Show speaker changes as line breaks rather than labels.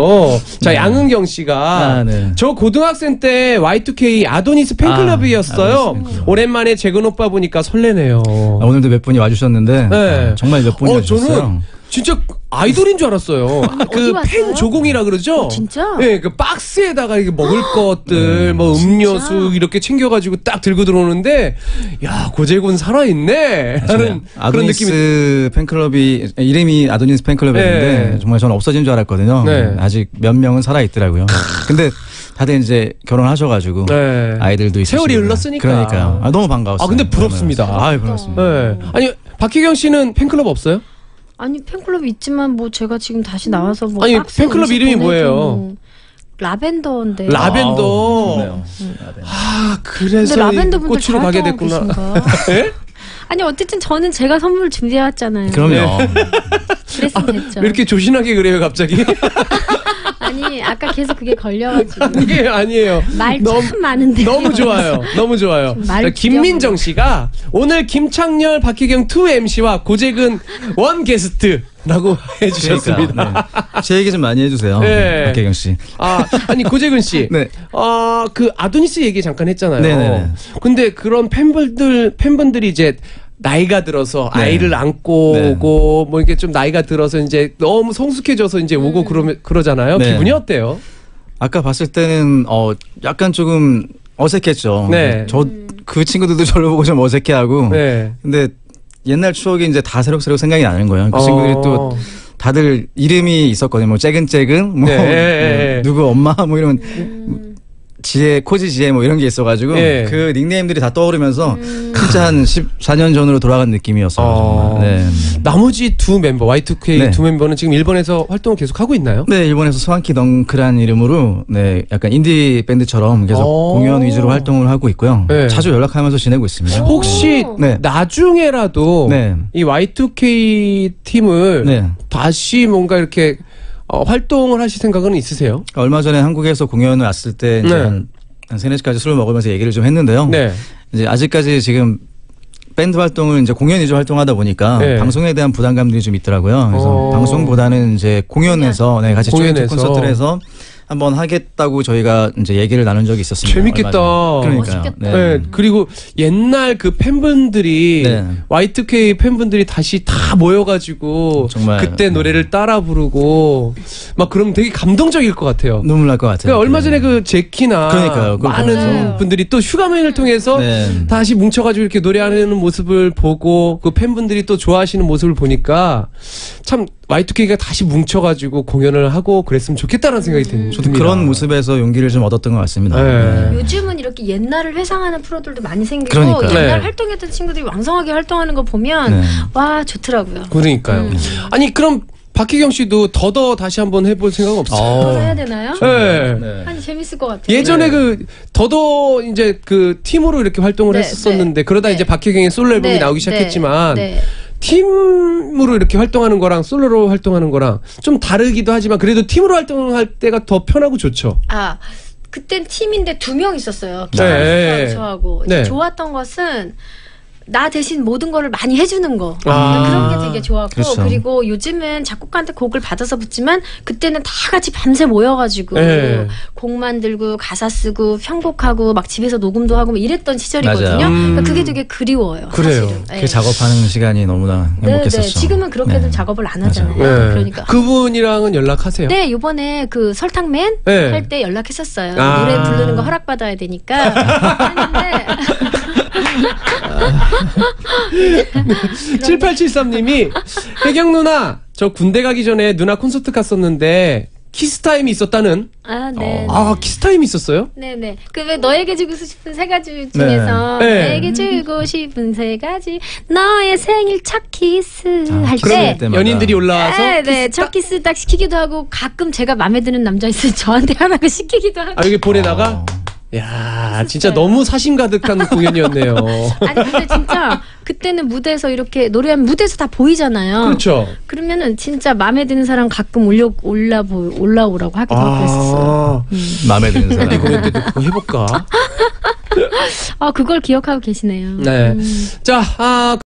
어, 자 양은경 씨가
아, 네.
저 고등학생 때 Y2K 아도니스 팬클럽이었어요.
아, 아도니스
오랜만에 재근 오빠 보니까 설레네요.
아, 오늘도 몇 분이 와주셨는데
네.
아, 정말 몇 분이
어,
와주셨어요.
저는 진짜 아이돌인 줄 알았어요. 그
왔어요?
팬 조공이라 그러죠.
어, 진짜?
네, 그 박스에다가 이렇게 먹을 것들, 뭐 음료수
진짜?
이렇게 챙겨가지고 딱 들고 들어오는데, 야 고재군 살아 있네. 하는 그런 느낌이.
아도니스 팬클럽이 이름이 아도니스 팬클럽이었는데
네.
정말 저는 없어진 줄 알았거든요.
네.
아직 몇 명은 살아 있더라고요. 근데 다들 이제 결혼하셔가지고
네.
아이들도 있으시고
세월이 흘렀으니까.
그러니까요. 아, 너무 반가웠어요.
아, 근데 부럽습니다.
아, 부럽습니다.
네. 아니 박희경 씨는 팬클럽 없어요?
아니 팬클럽이 있지만 뭐 제가 지금 다시 나와서 뭐
아니, 팬클럽
음식
이름이 뭐예요?
뭐 라벤더인데.
라벤더.
네.
아
근데
그래서 이
라벤더 분들
꽃으로
다
가게
활동하고
됐구나.
계신가?
예?
아니 어쨌든 저는 제가 선물 준비해왔잖아요.
그럼요.
그랬으면 됐죠.
왜 이렇게 조신하게 그래요 갑자기?
아니 아까 계속 그게 걸려가지고
그게 아니에요.
말
너무-
참 많은데.
너무 좋아요. 너무 좋아요.
말
김민정 씨가 오늘 김창렬, 박희경 2 MC와 고재근 원 게스트 라고 해주셨습니다.
그러니까, 네. 제 얘기 좀 많이 해주세요.
네.
박혜경 씨.
아, 아니 고재근 씨.
네.
아, 그 아도니스 얘기 잠깐 했잖아요.
네네네.
근데 그런 팬분들 팬분들이 이제 나이가 들어서
네.
아이를 안고
네.
오고 뭐 이렇게 좀 나이가 들어서 이제 너무 성숙해져서 이제 오고 그러면 그러잖아요.
네.
기분이 어때요?
아까 봤을 때는 어 약간 조금 어색했죠.
네.
저그 친구들도 저를 보고 좀 어색해하고.
네.
근데 옛날 추억이 이제 다 새록새록 생각이 나는 거예요. 그 친구들이
어.
또 다들 이름이 있었거든요. 뭐 째근째근, 뭐,
네,
누구 엄마 뭐 이런 지혜, 코지 지혜 뭐 이런 게 있어가지고
예.
그 닉네임들이 다 떠오르면서 진짜 한 14년 전으로 돌아간 느낌이었어요.
어.
네.
나머지 두 멤버 Y2K
네.
두 멤버는 지금 일본에서 활동을 계속 하고 있나요?
네, 일본에서 소환키 덩크란 이름으로 네, 약간 인디 밴드처럼 계속
오.
공연 위주로 활동을 하고 있고요.
네.
자주 연락하면서 지내고 있습니다.
혹시
네.
나중에라도
네.
이 Y2K 팀을
네.
다시 뭔가 이렇게 어, 활동을 하실 생각은 있으세요?
얼마 전에 한국에서 공연을 왔을 때 이제
네.
한, 한 3, 4시까지 술을 먹으면서 얘기를 좀 했는데요.
네.
이제 아직까지 지금 밴드 활동을 이제 공연 위주 활동하다 보니까
네.
방송에 대한 부담감들이 좀 있더라고요. 그래서
어.
방송보다는 이제 공연에서 네, 같이
공연에서.
콘서트를 해서 한번 하겠다고 저희가 이제 얘기를 나눈 적이 있었습니다.
재밌겠다.
전에. 그러니까요.
멋있겠다.
네. 그리고 옛날 그 팬분들이
네.
Y2K 팬분들이 다시 다 모여가지고
정말.
그때 노래를 따라 부르고 막 그러면 되게 감동적일 것 같아요.
눈물 날 것 같아요.
그러니까 얼마 전에 그 제키나
그러니까요. 그거
많은
보면서.
분들이 또 휴가맨을 통해서
네.
다시 뭉쳐가지고 이렇게 노래하는 모습을 보고 그 팬분들이 또 좋아하시는 모습을 보니까 참 Y2K가 다시 뭉쳐가지고 공연을 하고 그랬으면 좋겠다라는 생각이 듭니다.
저도 그런 모습에서 용기를 좀 얻었던 것 같습니다.
네.
요즘은 이렇게 옛날을 회상하는 프로들도 많이 생기고
그러니까요.
옛날
네.
활동했던 친구들이 왕성하게 활동하는 거 보면
네.
와 좋더라고요.
그러니까요.
음.
아니 그럼 박희경 씨도 더더 다시 한번 해볼 생각 없어요?
어.
해야 되나요?
네.
네.
아니 재밌을 것 같아요.
예전에
네.
그 더더 이제 그 팀으로 이렇게 활동을
네,
했었었는데
네,
그러다
네.
이제 박희경의 솔로 앨범이
네,
나오기 시작했지만
네,
팀으로 이렇게 활동하는 거랑 솔로로 활동하는 거랑 좀 다르기도 하지만 그래도 팀으로 활동할 때가 더 편하고 좋죠.
아 그땐 팀인데 두 명 있었어요.
네.
저하고
네.
좋았던 것은 나 대신 모든 거를 많이 해주는 거
아.
그런 게 되게 좋았고
그렇죠.
그리고 요즘은 작곡가한테 곡을 받아서 붙지만 그때는 다 같이 밤새 모여가지고
네.
곡 만들고 가사 쓰고 편곡하고 막 집에서 녹음도 하고 막 이랬던 시절이거든요.
맞아요.
음.
그러니까 그게 되게 그리워요.
그래요.
사실은.
그
네.
작업하는 시간이 너무나
네,
행복했었죠.
네. 지금은 그렇게는
네.
작업을 안 하잖아요.
네.
그러니까.
그분이랑은 연락하세요.
네, 요번에 그 설탕맨
네.
할때 연락했었어요.
아.
노래 부르는 거 허락받아야 되니까. 했는데
7873님이 혜경 누나 저 군대 가기 전에 누나 콘서트 갔었는데 키스타임이 있었다는
아, 네.
아 키스타임이 있었어요?
네네. 그 왜 너에게 주고 싶은 세 가지 중에서
네. 네.
너에게 주고 싶은 세 가지 너의 생일 첫 키스
아,
할 때.
연인들이 올라와서
네, 네.
키스
첫
딱-
키스 딱 시키기도 하고 가끔 제가 마음에 드는 남자 있으면 저한테 하나를 시키기도 하고.
아 여기 보내다가
어.
야 진짜 너무 사심 가득한 공연이었네요.
아니 근데 진짜 그때는 무대에서 이렇게 노래하면 무대에서 다 보이잖아요.
그렇죠.
그러면은 진짜 마음에 드는 사람 가끔 올려 올라 보 올라오라고 하기도 하고 그랬었어요.
아,
마음에 드는 사람.
이번에 또 그거 해볼까?
아 그걸 기억하고 계시네요.
네.
음.
자, 아,